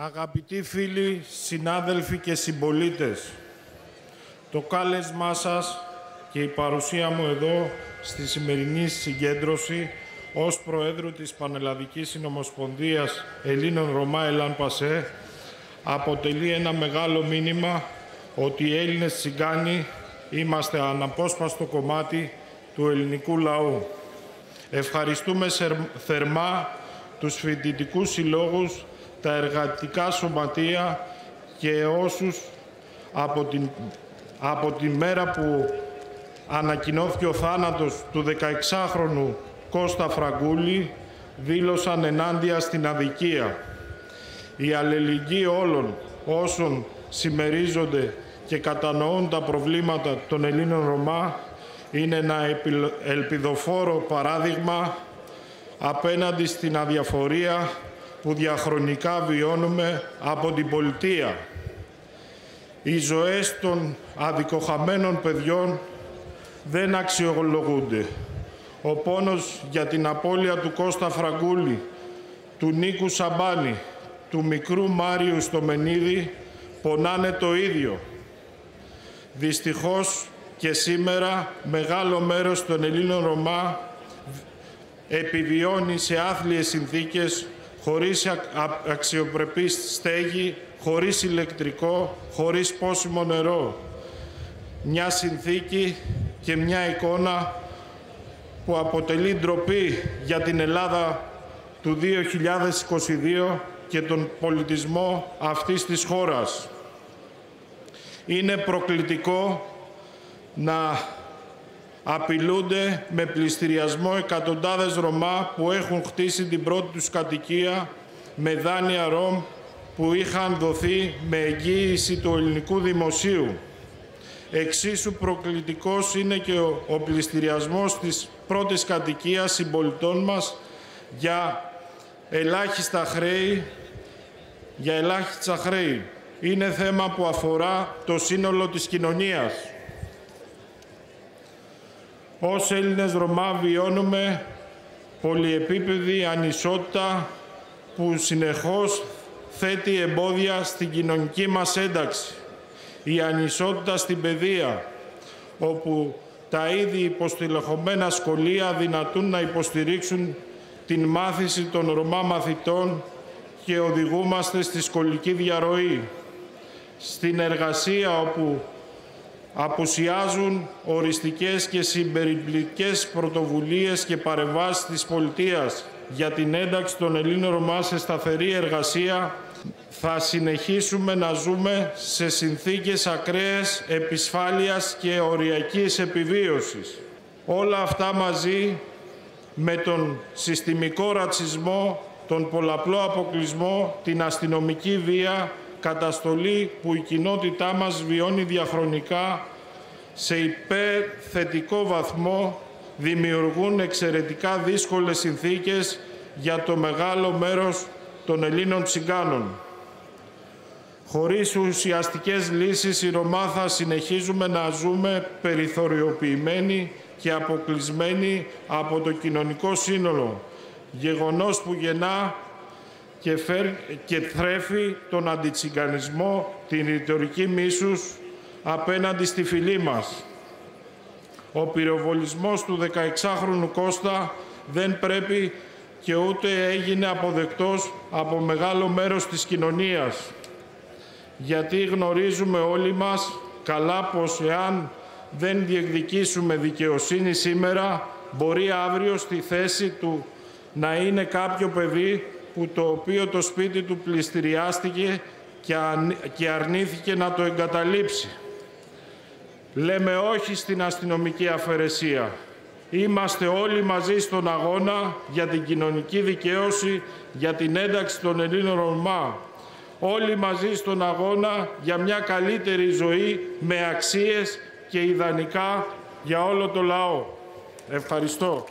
Αγαπητοί φίλοι, συνάδελφοι και συμπολίτες, το κάλεσμά σας και η παρουσία μου εδώ στη σημερινή συγκέντρωση ως Προέδρου της Πανελλαδικής Συνομοσπονδίας Ελλήνων Ρωμά Ελάν Πασέ αποτελεί ένα μεγάλο μήνυμα ότι οι Έλληνες Τσιγκάνοι είμαστε αναπόσπαστο κομμάτι του ελληνικού λαού. Ευχαριστούμε θερμά τους φοιτητικούς συλλόγους, τα εργατικά σωματεία και όσους από την, από τη μέρα που ανακοινώθηκε ο θάνατος του 16χρονου Κώστα Φραγκούλη δήλωσαν ενάντια στην αδικία. Η αλληλεγγύη όλων όσων συμμερίζονται και κατανοούν τα προβλήματα των Ελλήνων Ρωμά είναι ένα ελπιδοφόρο παράδειγμα απέναντι στην αδιαφορία που διαχρονικά βιώνουμε από την πολιτεία. Οι ζωές των αδικοχαμένων παιδιών δεν αξιολογούνται. Ο πόνος για την απώλεια του Κώστα Φραγκούλη, του Νίκου Σαμπάνη, του μικρού Μάριου Στομενίδη πονάνε το ίδιο. Δυστυχώς και σήμερα μεγάλο μέρος των Ελλήνων Ρωμά επιβιώνει σε άθλιες συνθήκες, χωρίς αξιοπρεπής στέγη, χωρίς ηλεκτρικό, χωρίς πόσιμο νερό. Μια συνθήκη και μια εικόνα που αποτελεί ντροπή για την Ελλάδα του 2022 και τον πολιτισμό αυτής της χώρας. Είναι προκλητικό να απειλούνται με πληστηριασμό εκατοντάδες Ρωμά που έχουν χτίσει την πρώτη τους κατοικία με δάνεια Ρώμ που είχαν δοθεί με εγγύηση του ελληνικού δημοσίου. Εξίσου προκλητικός είναι και ο, ο πληστηριασμός της πρώτης κατοικίας συμπολιτών μας για ελάχιστα χρέη, για ελάχιστα χρέη. Είναι θέμα που αφορά το σύνολο της κοινωνίας. Ως Έλληνες Ρωμά βιώνουμε πολυεπίπεδη ανισότητα που συνεχώς θέτει εμπόδια στην κοινωνική μας ένταξη. Η ανισότητα στην παιδεία, όπου τα ήδη υποστηλεχωμένα σχολεία δυνατούν να υποστηρίξουν την μάθηση των Ρωμά μαθητών και οδηγούμαστε στη σχολική διαρροή. Στην εργασία όπου απουσιάζουν οριστικές και συμπεριπλικές πρωτοβουλίες και παρεμβάσεις της πολιτείας για την ένταξη των Ελλήνων Ρωμά σε σταθερή εργασία, θα συνεχίσουμε να ζούμε σε συνθήκες ακραίες επισφάλειας και οριακής επιβίωσης. Όλα αυτά μαζί με τον συστημικό ρατσισμό, τον πολλαπλό αποκλεισμό, την αστυνομική βία, καταστολή που η κοινότητά μας βιώνει διαχρονικά σε υπερθετικό βαθμό δημιουργούν εξαιρετικά δύσκολες συνθήκες για το μεγάλο μέρος των Ελλήνων τσιγκάνων. Χωρίς ουσιαστικές λύσεις οι Ρωμά θα συνεχίζουμε να ζούμε περιθωριοποιημένοι και αποκλεισμένοι από το κοινωνικό σύνολο, γεγονός που γεννά και, φέρ, και θρέφει τον αντιτσιγκανισμό, την ρητορική μίσους απέναντι στη φυλή μας. Ο πυροβολισμός του 16χρονου Κώστα δεν πρέπει και ούτε έγινε αποδεκτός από μεγάλο μέρος της κοινωνίας. Γιατί γνωρίζουμε όλοι μας καλά πως εάν δεν διεκδικήσουμε δικαιοσύνη σήμερα, μπορεί αύριο στη θέση του να είναι κάποιο παιδί που το οποίο το σπίτι του πληστηριάστηκε και αρνήθηκε να το εγκαταλείψει. Λέμε όχι στην αστυνομική αφαιρεσία. Είμαστε όλοι μαζί στον αγώνα για την κοινωνική δικαίωση, για την ένταξη των Ελλήνων Ρωμά. Όλοι μαζί στον αγώνα για μια καλύτερη ζωή με αξίες και ιδανικά για όλο το λαό. Ευχαριστώ.